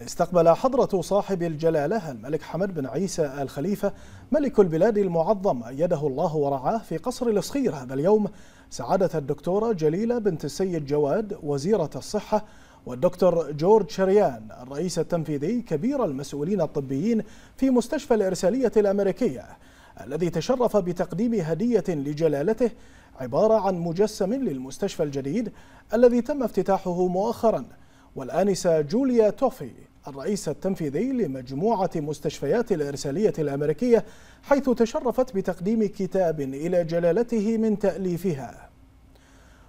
استقبل حضرة صاحب الجلالة الملك حمد بن عيسى آل خليفة ملك البلاد المعظم أيده الله ورعاه في قصر الصخير هذا اليوم. سعادة الدكتورة جليلة بنت السيد جواد وزيرة الصحة والدكتور جورج شريان الرئيس التنفيذي كبير المسؤولين الطبيين في مستشفى الإرسالية الأمريكية الذي تشرف بتقديم هدية لجلالته عبارة عن مجسم للمستشفى الجديد الذي تم افتتاحه مؤخراً. والآنسة جوليا توفي. الرئيس التنفيذي لمجموعة مستشفيات الإرسالية الأمريكية حيث تشرفت بتقديم كتاب إلى جلالته من تأليفها.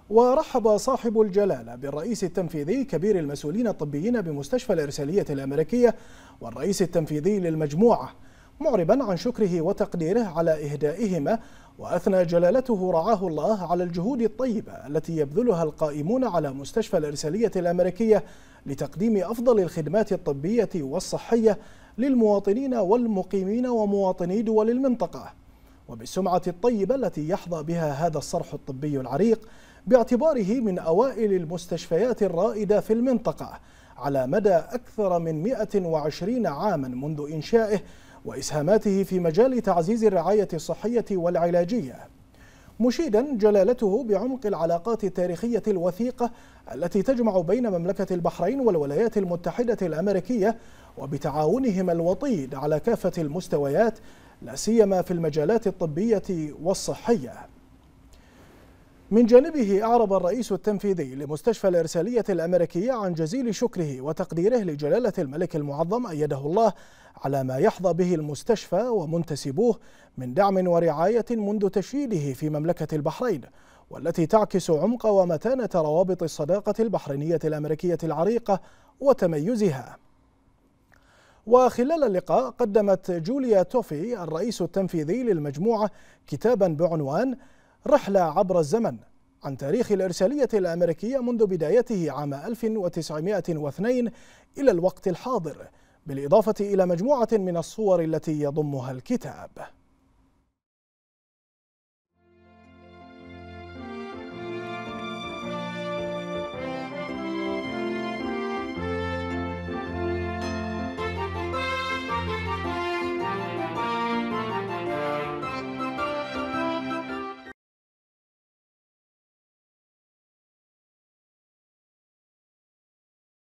ورحب صاحب الجلالة بالرئيس التنفيذي كبير المسؤولين الطبيين بمستشفى الإرسالية الأمريكية والرئيس التنفيذي للمجموعة معربا عن شكره وتقديره على إهدائهما وأثنى جلالته رعاه الله على الجهود الطيبة التي يبذلها القائمون على مستشفى الإرسالية الأمريكية لتقديم أفضل الخدمات الطبية والصحية للمواطنين والمقيمين ومواطني دول المنطقة. وبالسمعة الطيبة التي يحظى بها هذا الصرح الطبي العريق باعتباره من أوائل المستشفيات الرائدة في المنطقة على مدى أكثر من 120 عاما منذ إنشائه وإسهاماته في مجال تعزيز الرعاية الصحية والعلاجية. مشيدا جلالته بعمق العلاقات التاريخية الوثيقة التي تجمع بين مملكة البحرين والولايات المتحدة الأمريكية وبتعاونهما الوطيد على كافة المستويات لا سيما في المجالات الطبية والصحية. من جانبه أعرب الرئيس التنفيذي لمستشفى الإرسالية الأمريكية عن جزيل شكره وتقديره لجلالة الملك المعظم أيده الله على ما يحظى به المستشفى ومنتسبوه من دعم ورعاية منذ تشييده في مملكة البحرين والتي تعكس عمق ومتانة روابط الصداقة البحرينية الأمريكية العريقة وتميزها. وخلال اللقاء قدمت جوليا توفي الرئيس التنفيذي للمجموعة كتابا بعنوان رحلة عبر الزمن عن تاريخ الإرسالية الأمريكية منذ بدايته عام 1902 إلى الوقت الحاضر بالإضافة إلى مجموعة من الصور التي يضمها الكتاب.